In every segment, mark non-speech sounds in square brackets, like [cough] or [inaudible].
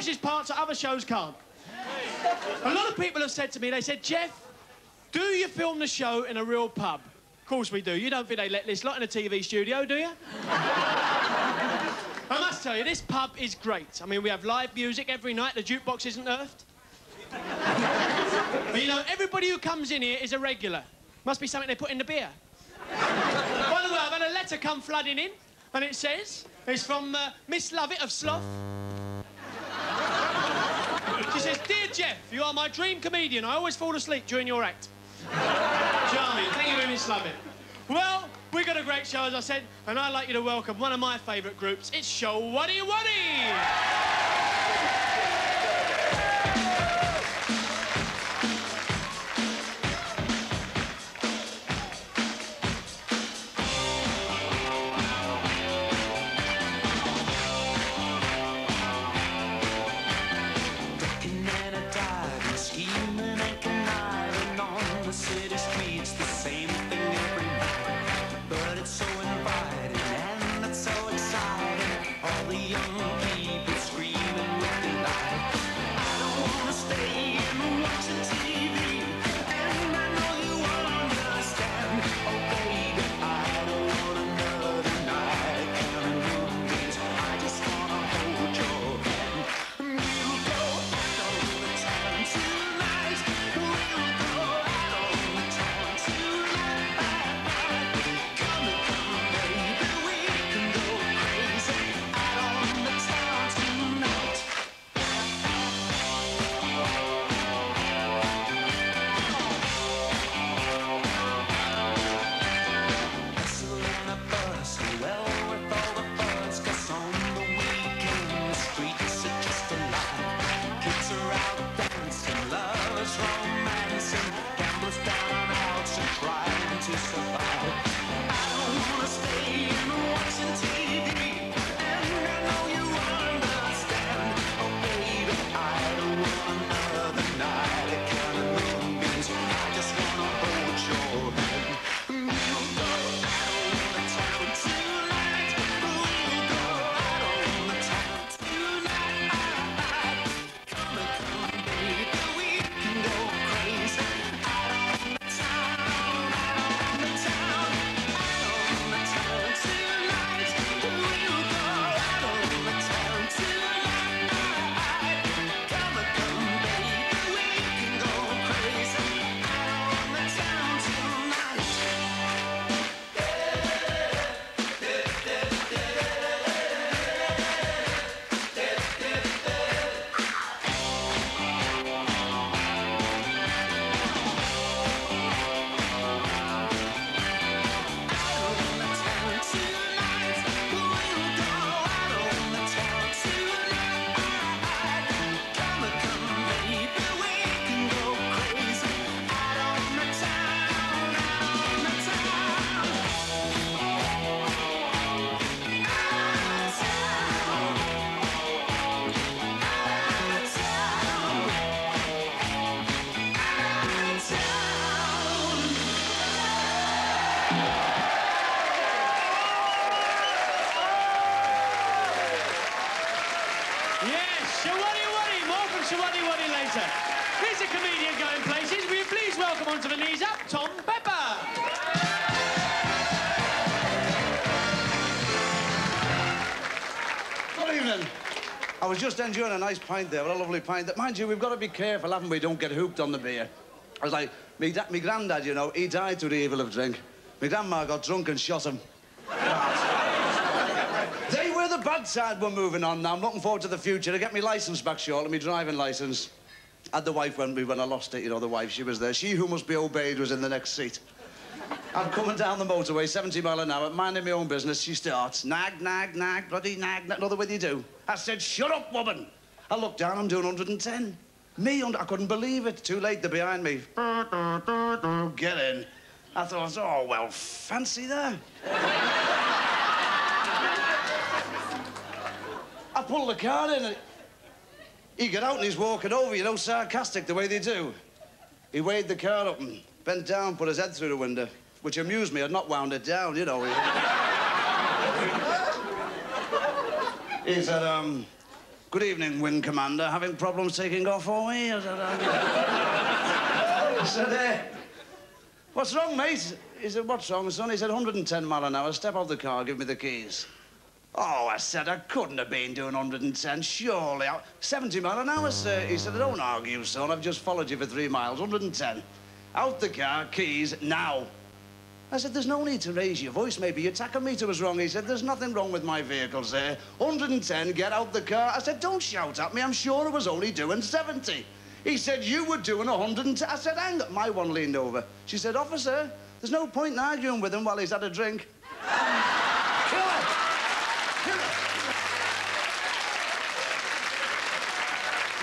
refreshes parts that other shows can't. A lot of people have said to me, they said, Jeff, do you film the show in a real pub? Of course we do. You don't think they let this lot in a TV studio, do you? I must tell you, this pub is great. I mean, we have live music every night. The jukebox isn't earthed. but you know, everybody who comes in here is a regular. Must be something they put in the beer. By the way, I've had a letter come flooding in, and it says it's from uh, Miss Lovett of Slough. Says, Dear Jeff, you are my dream comedian. I always fall asleep during your act. Charming. Thank you very much, Lovett. Well, we've got a great show, as I said, and I'd like you to welcome one of my favourite groups. It's Showaddywaddy! Just enjoying a nice pint there, a lovely pint. That, mind you, we've got to be careful, haven't we? Don't get hooked on the beer. I was like, me, da- me granddad, you know, he died through the evil of drink. My grandma got drunk and shot him. [laughs] they were the bad side we're moving on now. I'm looking forward to the future. I get my license back shortly, my driving license. Had the wife when, we, when I lost it, you know, the wife, she was there. She who must be obeyed was in the next seat. I'm coming down the motorway, 70 mile an hour, minding my own business. She starts, nag, nag, nag, bloody nag, nag, another way you do. I said, shut up, woman. I looked down, I'm doing 110. Me, und- I couldn't believe it. Too late, they're behind me. Get in. I thought, oh, well, fancy that. I pulled the car in he got out and he's walking over, you know, sarcastic the way they do. He weighed the car up and bent down, put his head through the window, which amused me. I'd not wound it down, you know. [laughs] He said, um, Good evening, Wing Commander. Having problems taking off for me? I said, I said uh, what's wrong, mate? He said, what's wrong, son? He said, 110 mile an hour. Step out the car, give me the keys. Oh, I said, I couldn't have been doing 110, surely. 70 mile an hour, sir. He said, don't argue, son. I've just followed you for three miles. 110. Out the car, keys, now. I said, there's no need to raise your voice. Maybe your tachometer was wrong. He said, there's nothing wrong with my vehicle, sir. 110, get out the car. I said, don't shout at me. I'm sure I was only doing 70. He said, you were doing 110. I said, hang on. My one leaned over. She said, officer, there's no point in arguing with him while he's had a drink. Kill it! Kill it!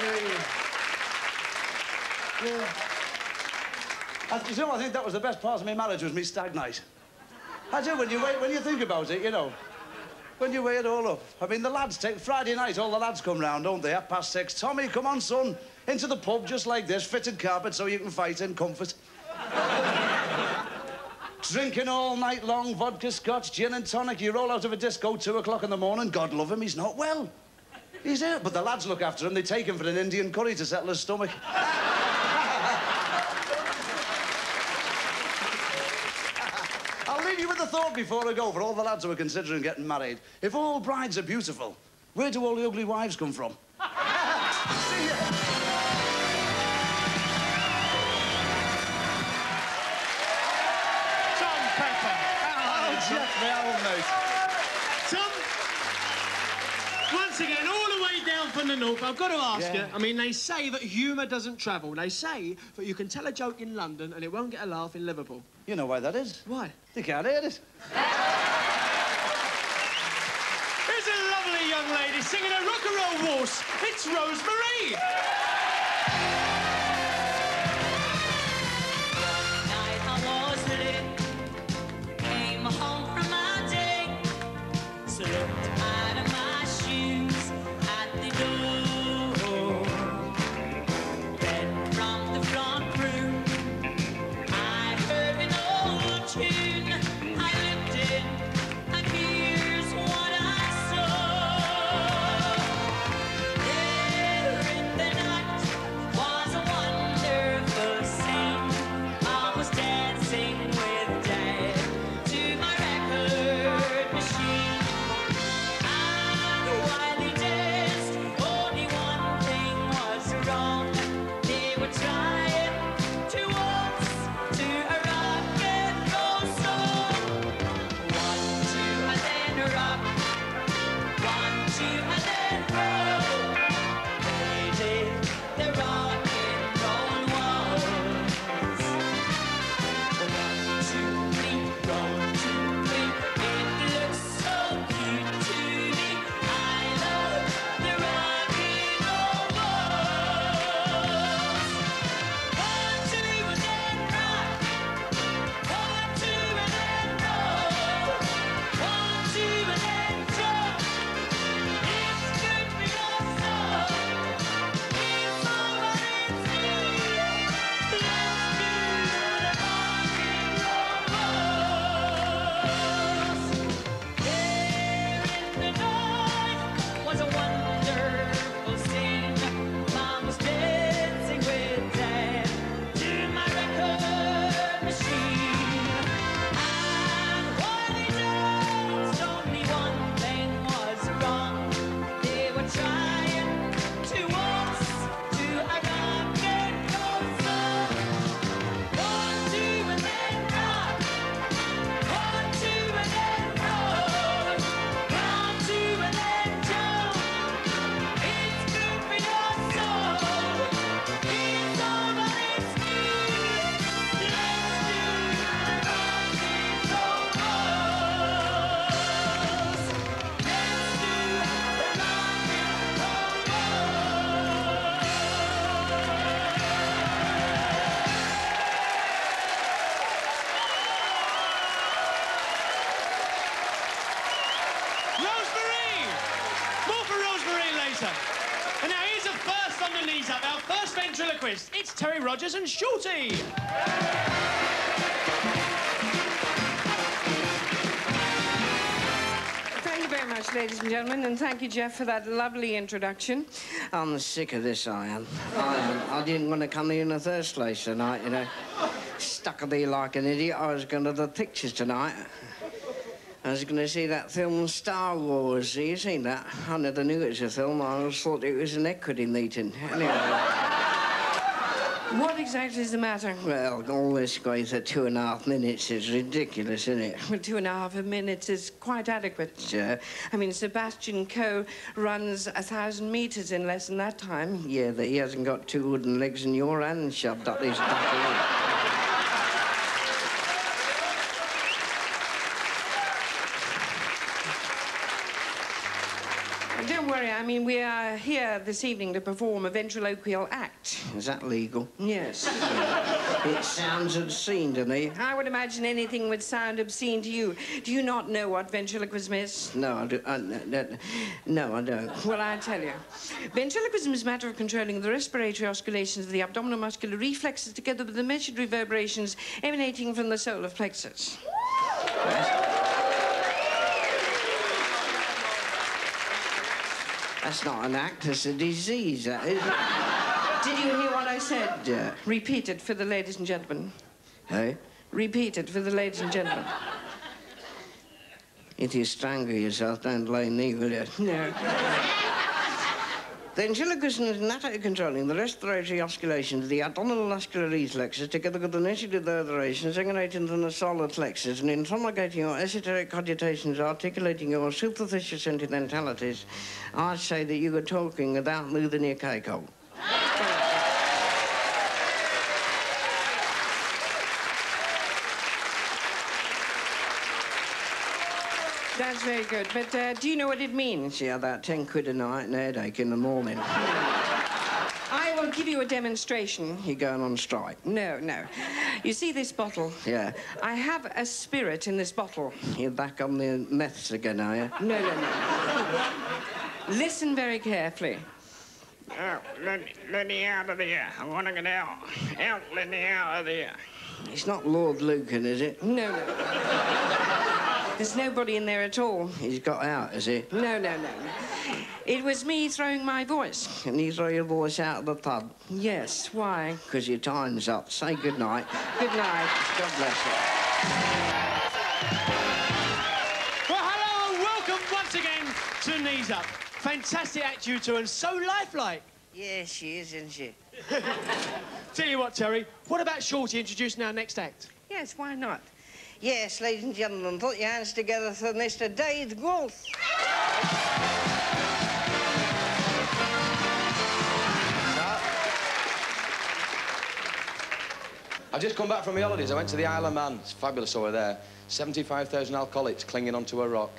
Yeah. Yeah. I, you know, I think that was the best part of my marriage was me stag night. I do, when you, wait, when you think about it, you know. When you weigh it all up. I mean, the lads take... Friday night, all the lads come round, don't they? Half past six. Tommy, come on, son. Into the pub, just like this. Fitted carpet so you can fight in comfort. Drinking all night long, vodka, scotch, gin and tonic. You roll out of a disco two o'clock in the morning. God love him, he's not well. He's ill. But the lads look after him. They take him for an Indian curry to settle his stomach. I'll leave you with a thought before I go for all the lads who are considering getting married. If all brides are beautiful, where do all the ugly wives come from? See ya. Tom Pepper. Oh, Jeff, my old mate. Tom, once again, all the way down from the north, I've got to ask Yeah. you. I mean, they say that humour doesn't travel. They say that you can tell a joke in London and it won't get a laugh in Liverpool. You know why that is? Why? They can't hear it. Here's a lovely young lady singing a rock and roll waltz. It's Rose Marie. night ventriloquist. It's Terry Rogers and Shorty. Thank you very much, ladies and gentlemen, and thank you, Jeff, for that lovely introduction. I'm sick of this, I am. I am. I didn't want to come here in the first place tonight, you know. Stuck there like an idiot. I was going to the pictures tonight. I was going to see that film Star Wars. You seen that? I never knew it was a film. I always thought it was an equity meeting. Anyway. What exactly is the matter? Well, all this going for two and a half minutes is ridiculous, isn't it? Well, two and a half minutes is quite adequate, sir. I mean, Sebastian Coe runs a thousand meters in less than that time. Yeah, that he hasn't got two wooden legs in your hand shoved up his Don't worry, I mean, we are here this evening to perform a ventriloquial act. Is that legal? Yes. [laughs] it sounds obscene to me. I would imagine anything would sound obscene to you. Do you not know what ventriloquism is? No, I do. Uh, no, no, no, I don't. Well, I tell you. Ventriloquism is a matter of controlling the respiratory oscillations of the abdominal muscular reflexes together with the measured reverberations emanating from the solar plexus. That's not an act, it's a disease, that is. Did you hear what I said? Yeah. Repeat it for the ladies and gentlemen. Hey? Repeat it for the ladies and gentlemen. If you strangle yourself, don't blame me, will you? No. Ventriloquism is an act of controlling the respiratory oscillations of the abdominal muscular reflexes together with the initiative reverberations emanating from the solar plexus and in promulgating your esoteric cogitations, articulating your superficial sentimentalities, I'd say that you were talking without moving your cake hole. That's very good. But uh, do you know what it means? Yeah, about 10 quid a night and a headache in the morning. I will give you a demonstration. You're going on strike? No, no. You see this bottle? Yeah. I have a spirit in this bottle. You're back on the meths again, are you? No, no, no. Listen very carefully. Out, let, let me out of there. I want to get out. Out, let me out of there. It's not Lord Lucan, is it? No, no. There's nobody in there at all. He's got out, is he? No, no, no. It was me throwing my voice. Can you throw your voice out of the pub? Yes. Why? Because your time's up. Say good night. Good night. God bless you. Well, hello and welcome once again to Knees Up. Fantastic act you two and so lifelike. Yeah, she is, isn't she? [laughs] Tell you what, Terry, what about Shorty introducing our next act? Yes, why not? Yes, ladies and gentlemen, put your hands together for Mr. Dave Groth. I've just come back from the holidays. I went to the Isle of Man. It's fabulous over there. 75,000 alcoholics clinging onto a rock.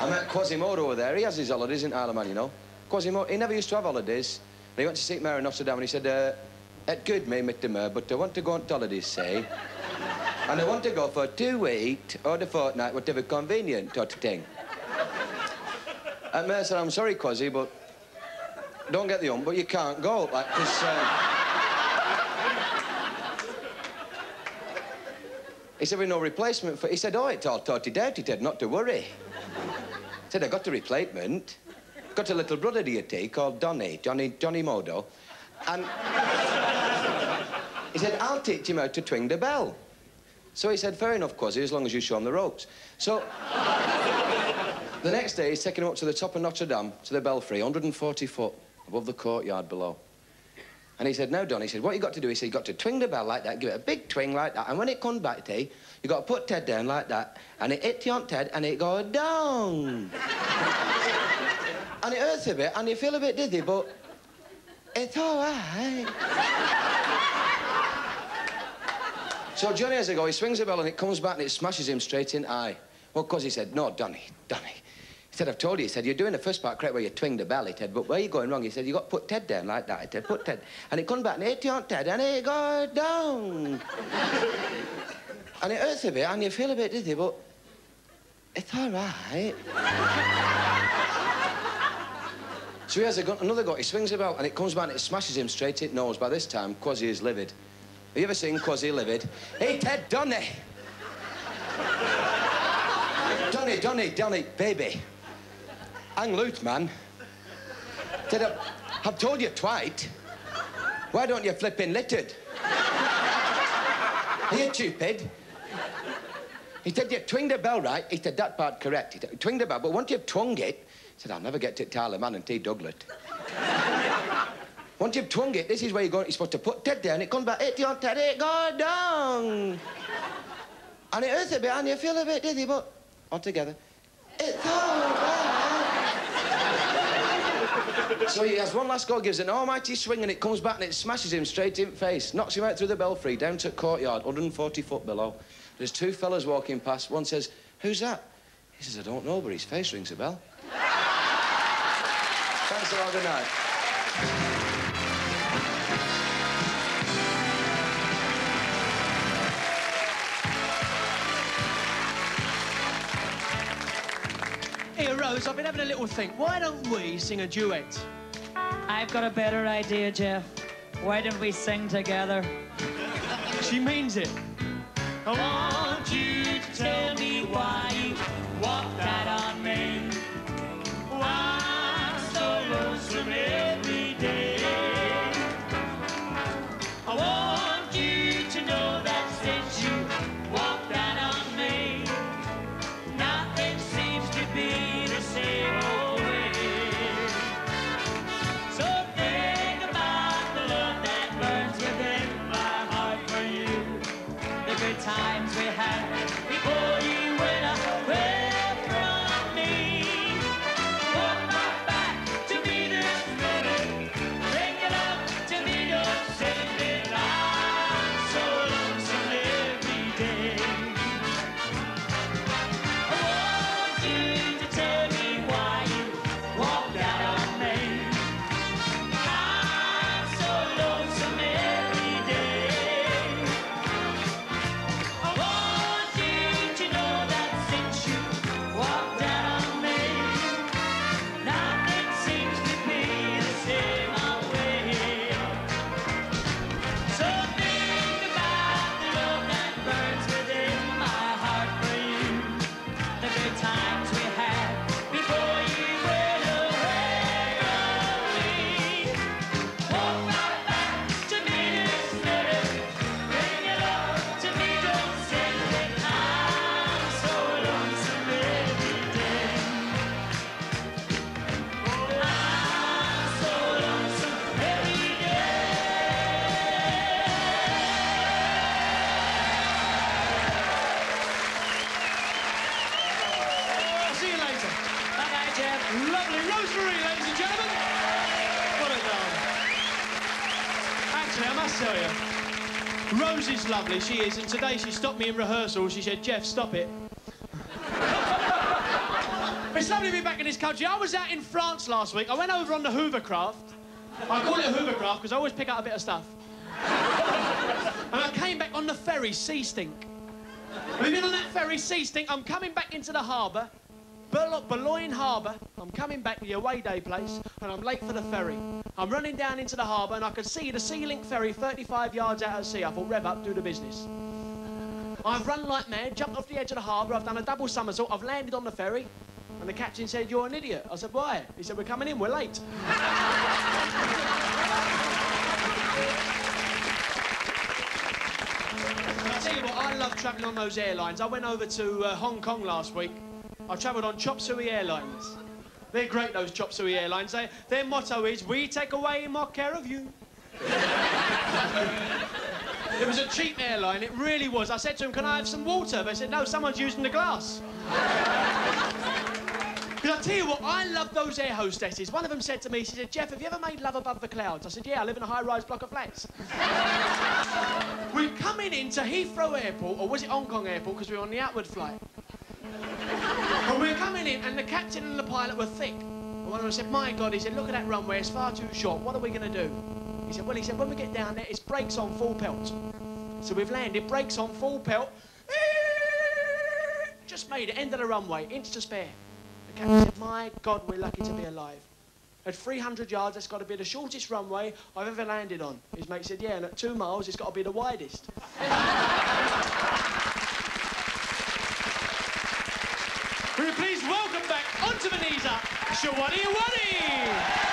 I met Quasimodo over there. He has his holidays in Isle of Man, you know. Quasimodo, he never used to have holidays. He went to see Mary in Notre Dame and he said, uh, it good me, Mr. Mer, but I want to go on holidays, say. and I want to go for two weeks or the fortnight, whatever convenient, sort of thing. And Mer said, I'm sorry, Quasi, but don't get the ump, but you can't go, like, because... Uh... He said, we've no replacement for... He said, oh, it's all out. He said, not to worry. He said, I got a replacement. Got a little brother, do you take, called Donny, Johnny, Johnny Modo. And he said, I'll teach him how to twing the bell. So he said, fair enough, Quasi, as long as you show him the ropes. So [laughs] the next day, he's taking him up to the top of Notre Dame, to the belfry, 140 foot above the courtyard below. And he said, no, Don. He said, what you got to do? He said, you got to twing the bell like that, give it a big twing like that, and when it comes back to you, you got to put Ted down like that, and it hit you on Ted, and it goes down. [laughs] and it hurts a bit, and you feel a bit dizzy, but it's all right. So Johnny has a go. He swings the bell, and it comes back, and it smashes him straight in the eye. Well, because he said, no, Donny, Donny. He said, I've told you. He said, you're doing the first part correct where you twing the bell, he said, but where you going wrong? He said, you got to put Ted down like that. He said, put Ted. And it comes back and you on Ted and it goes down. [laughs] and it hurts a bit and you feel a bit dizzy, but it's all right. so he has a gun, another go. He swings the bell and it comes back and it smashes him straight in the nose. By this time, Quasi is livid. Have you ever seen Quasi livid? Hey, Ted Donny. Donny, Donny, Donny, baby. Hang loose, man. I, I've told you twice. Why don't you flip in littered? Are you stupid? He said, you twing the bell right. He said, that part correct. He said, twing the bell, but once you've twung it, he said, I'll never get to Tyler Man and T. Douglas. Once you've twung it, this is where you're going. You're supposed to put Ted there, and it comes back, hit your Ted, it go down. And it hurts a bit, and you feel a bit dizzy, but altogether, it's all right. so he has one last go, gives an almighty swing, and it comes back and it smashes him straight in the face, knocks him out through the belfry, down to the courtyard, 140 foot below. There's two fellas walking past. One says, Who's that? He says, I don't know, but his face rings a bell. [laughs] Thanks a lot. Good night. Rose, I've been having a little think. Why don't we sing a duet? I've got a better idea, Jeff. Why don't we sing together? She means it. Lovely, she is, and today she stopped me in rehearsal. She said, Jeff, stop it. it's lovely to be back in this country. I was out in France last week. I went over on the Hoovercraft. I call it a Hoovercraft because I always pick out a bit of stuff. [laughs] and I came back on the ferry, Sea Stink. You been on that ferry, Sea Stink? I'm coming back into the harbour. Boulogne, Boulogne Harbour. I'm coming back to the away day place, and I'm late for the ferry. I'm running down into the harbour, and I can see the Sealink ferry 35 yards out at sea. I thought, rev up, do the business. I've run like mad, jumped off the edge of the harbour, I've done a double somersault, I've landed on the ferry, and the captain said, you're an idiot. I said, why? He said, we're coming in, we're late. I tell you what, I love travelling on those airlines. I went over to uh, Hong Kong last week. I travelled on Chop Suey Airlines. They're great, those Chop Suey Airlines. They, their motto is, we take away more care of you. it was a cheap airline, it really was. I said to them, can I have some water? They said, no, someone's using the glass. Because I tell you what, I love those air hostesses. One of them said to me, she said, Jeff, have you ever made love above the clouds? I said, yeah, I live in a high-rise block of flats. we're coming into Heathrow Airport, or was it Hong Kong Airport, because we were on the outward flight. And we're coming in, and the captain and the pilot were thick. And one of them said, my God, he said, look at that runway, it's far too short. What are we going to do? He said, well, he said, when we get down there, it's brakes on full pelt. So we've landed, brakes on full pelt. Just made it, end of the runway, inch to spare. The captain said, my God, we're lucky to be alive. At 300 yards, that's got to be the shortest runway I've ever landed on. His mate said, yeah, and at two miles, it's got to be the widest. [laughs] Onto the knees up. Showaddywaddy.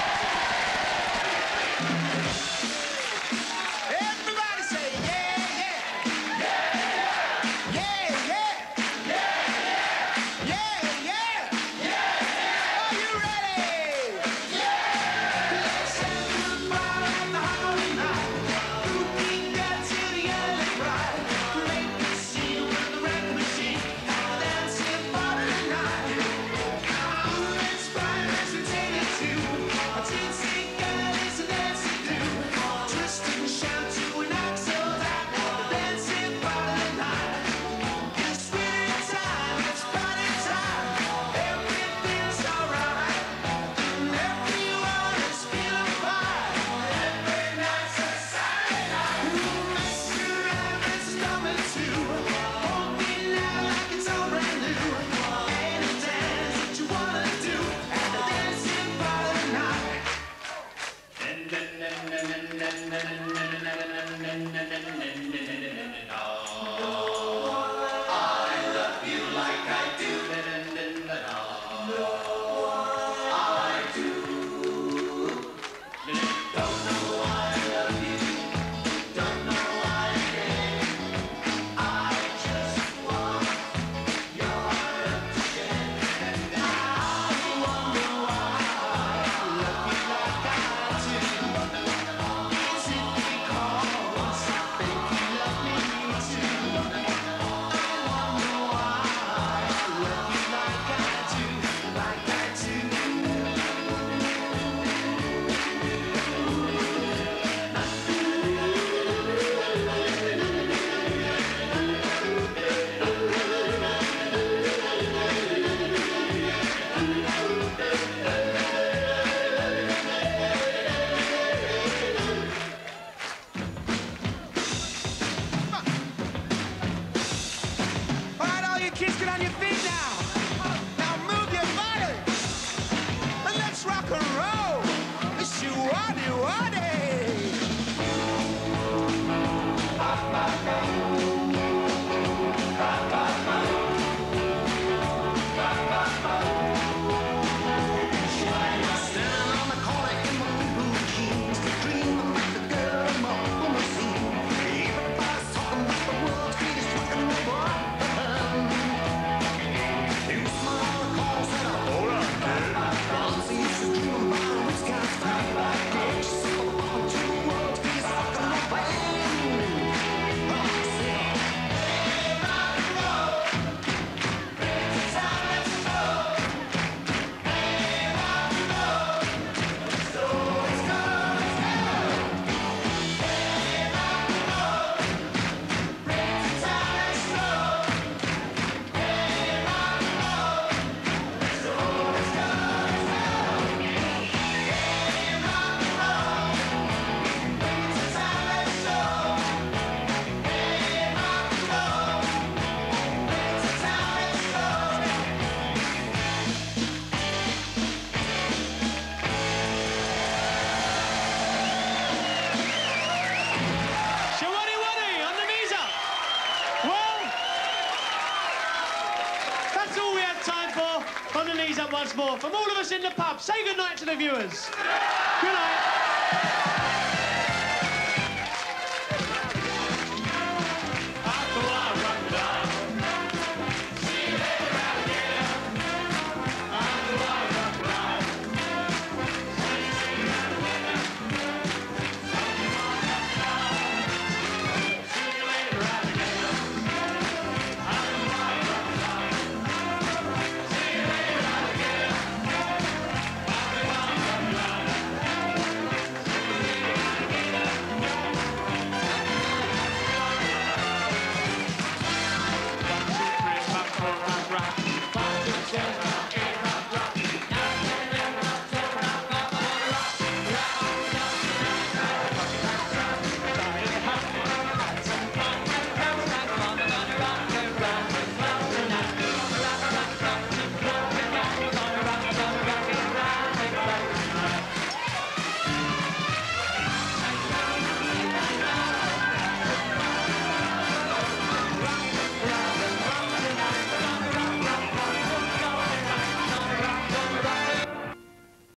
the pub. Say goodnight to the viewers.